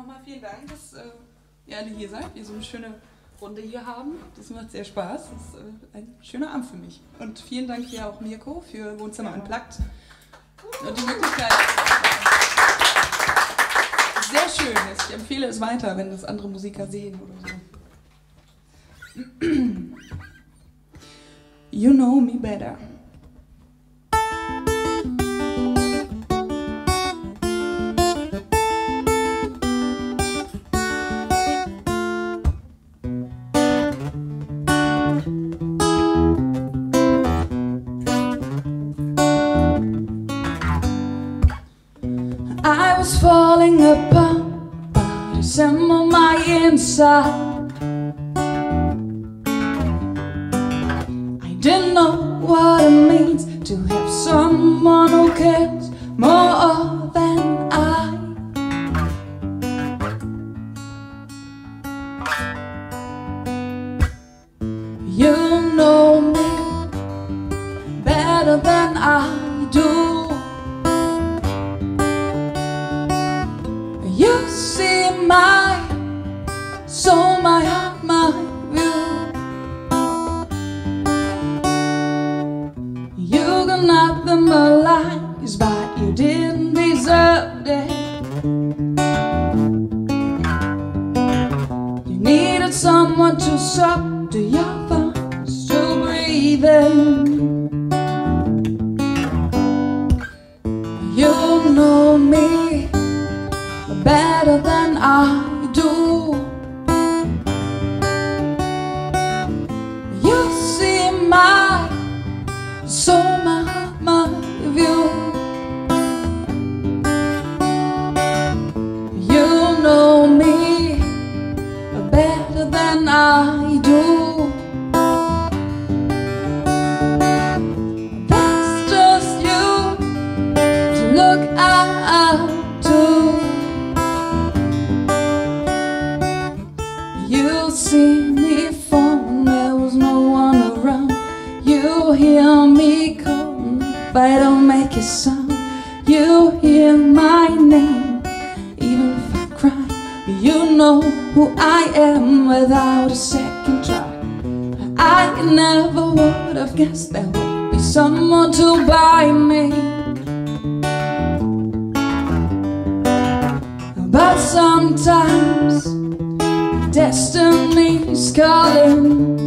nochmal vielen Dank, dass äh, ihr alle hier seid, wir so eine schöne Runde hier haben. Das macht sehr Spaß. Das ist äh, ein schöner Abend für mich. Und vielen Dank hier auch Mirko für Wohnzimmer Unplugged. Und die Möglichkeit. Sehr schön. Ich empfehle es weiter, wenn das andere Musiker sehen oder so. You know me better. I was falling apart, but it's on my inside. I didn't know what it means to have someone who cares more But lies, but you didn't deserve it. You needed someone to suck to your thoughts to breathe in. You know me better than I see me fall when there was no one around. You hear me call if I don't make a sound. You hear my name even if I cry. You know who I am without a second try. I never would have guessed there would be someone to buy me. But sometimes destiny's calling.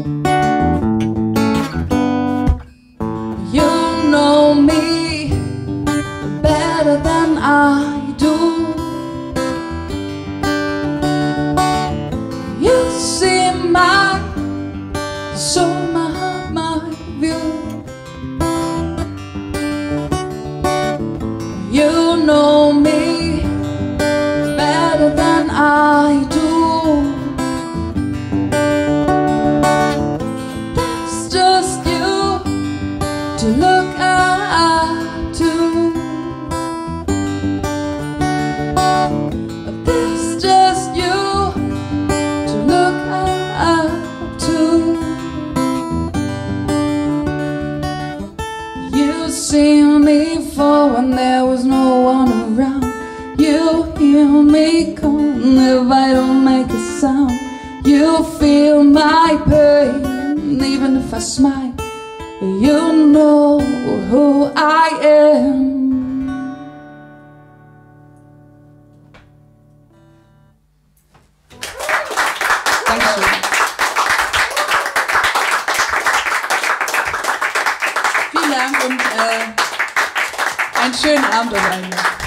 You know me better than I do. You see my soul, my You see me fall when there was no one around. You hear me call if I don't make a sound. You feel my pain even if I smile. You know who I am. Äh, einen schönen Abend euch allen.